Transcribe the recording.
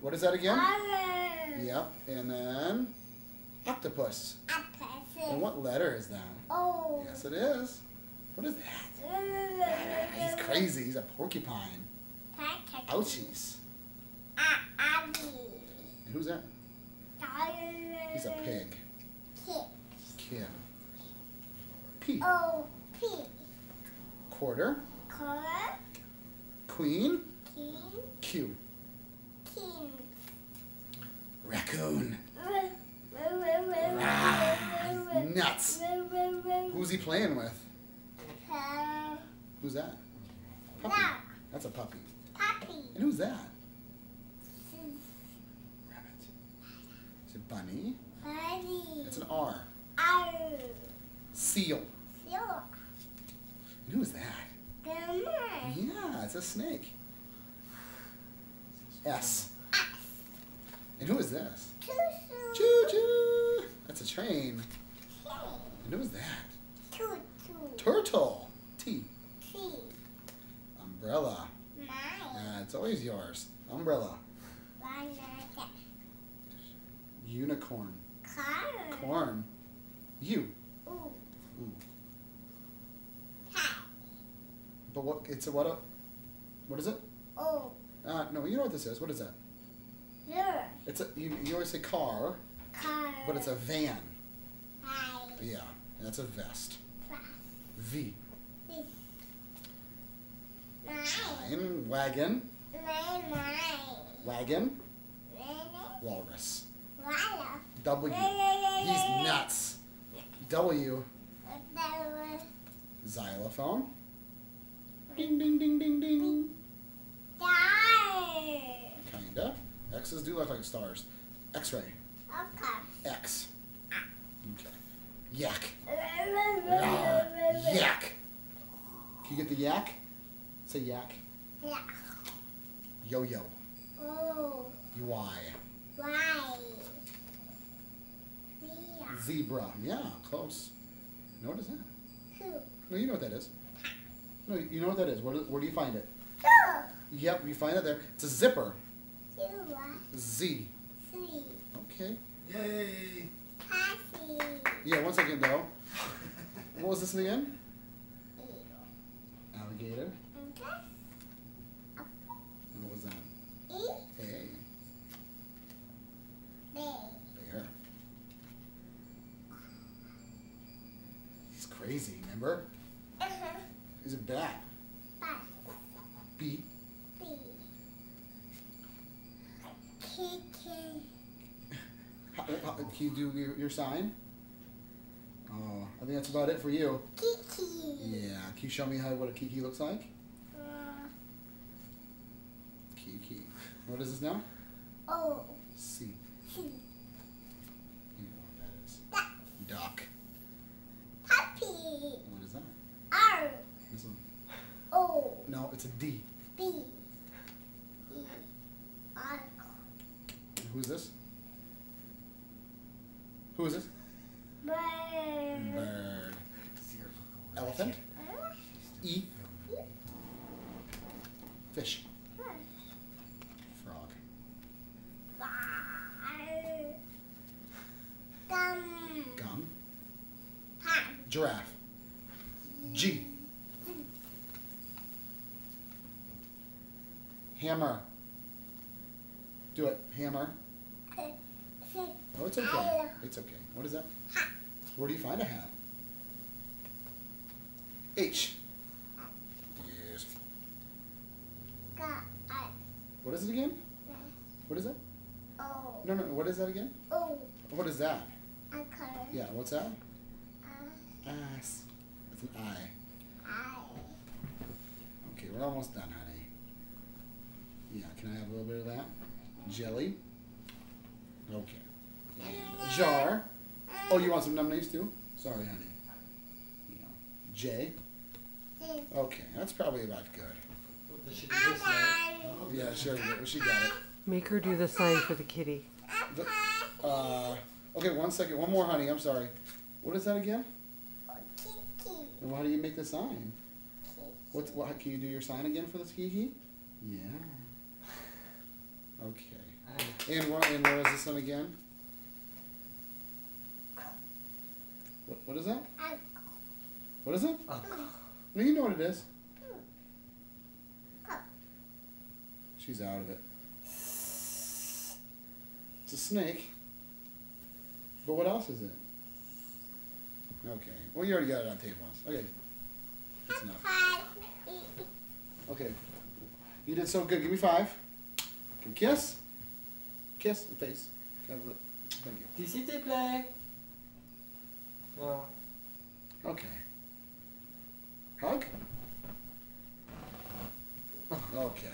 What is that again? Orange. Yep. And then octopus. Octopus. And what letter is that? Oh. Yes, it is. What is that? He's crazy. He's a porcupine. Ouchies. And who's that? He's a pig. Kid. P. Oh, P. Quarter. Color. Queen. King. Q. Raccoon. Ah, nuts. Who's he playing with? Who's that? Puppy. That's a puppy. Puppy. And who's that? Rabbit. Is it bunny? Buddy. It's an R. Ow. Seal. Seal. And who is that? Grandma. Yeah, it's a snake. S. And who is this? Choo-choo. Choo choo. That's a train. And who is that? Choo-choo. Turtle. T. T. Umbrella. Mine. Uh, it's always yours. Umbrella. Unicorn. Car. Corn. U. Ooh. Ooh. Cat. But what? It's a what? A, what is it? Oh. Uh, no, you know what this is. What is that? Lure. It's a. You, you always say car, Car. but it's a van. Hi. Yeah, that's a vest. Class. V. This. Mine. Wagon. Mine. Mine. Wagon. Mine. Walrus. W. He's nuts. W. Xylophone. Ding ding ding ding ding. X's do look like stars. X-ray. Okay. X. Okay. Yak. Ah, yak. Can you get the yak? Say yak. Yeah. Yo-yo. Oh. Y. Why? Yeah. Zebra. Yeah, close. No, what is that? Who? No, you know what that is. No, you know what that is. Where do, where do you find it? Two. Yep, you find it there. It's a zipper. Two. Z. Three. Okay. Yay! Cassie. Yeah, one second though. What was this thing again? Eight. Alligator. Okay. And what was that? E. A. B. Bear. He's crazy, remember? Uh-huh. He's a bat. Five. B. B. Kiki. How, how, can you do your, your sign? Oh, I think that's about it for you. Kiki. Yeah. Can you show me how what a kiki looks like? Uh, Kiki. What is this now? O. C. You know what that is. That. Duck. Puppy. What is that? R. This one. O. No, it's a D. B. E. R. Who's this? Who is this? Bird. Bird. Elephant. E. Fish. Frog. Gum. Gum. Giraffe. G. Hammer. Do it. Hammer. Oh, it's okay. It's okay. What is that? Where do you find a hat? H. Yes. What is it again? What is that? Oh. No, no. What is that again? Oh. What is that? I color. Yeah. What's that? Uh, Ass. That's an I. I. Okay, we're almost done, honey. Yeah. Can I have a little bit of that? Jelly. Okay. And a jar. Oh, you want some lemonades too? Sorry, honey. Yeah. J. This. Okay, that's probably about good. Does she do this. Yeah, sure. She got it. Make her do the sign for the kitty. The- Uh, okay, one second. One more, honey. I'm sorry. What is that again? Kiki. And how do you make the sign? What's what? Can you do your sign again for this kiki? Yeah. Okay. And what, and what was this one again? What, what is that? What is it? No, you know what it is. She's out of it. It's a snake. But what else is it? Okay. Well, you already got it on tape once. Okay. That's enough. Okay. You did so good. Give me five. Can kiss. Kiss and face. Can I have a lip? Thank you. S'il te plaît. Oh. Okay. Hug? Okay.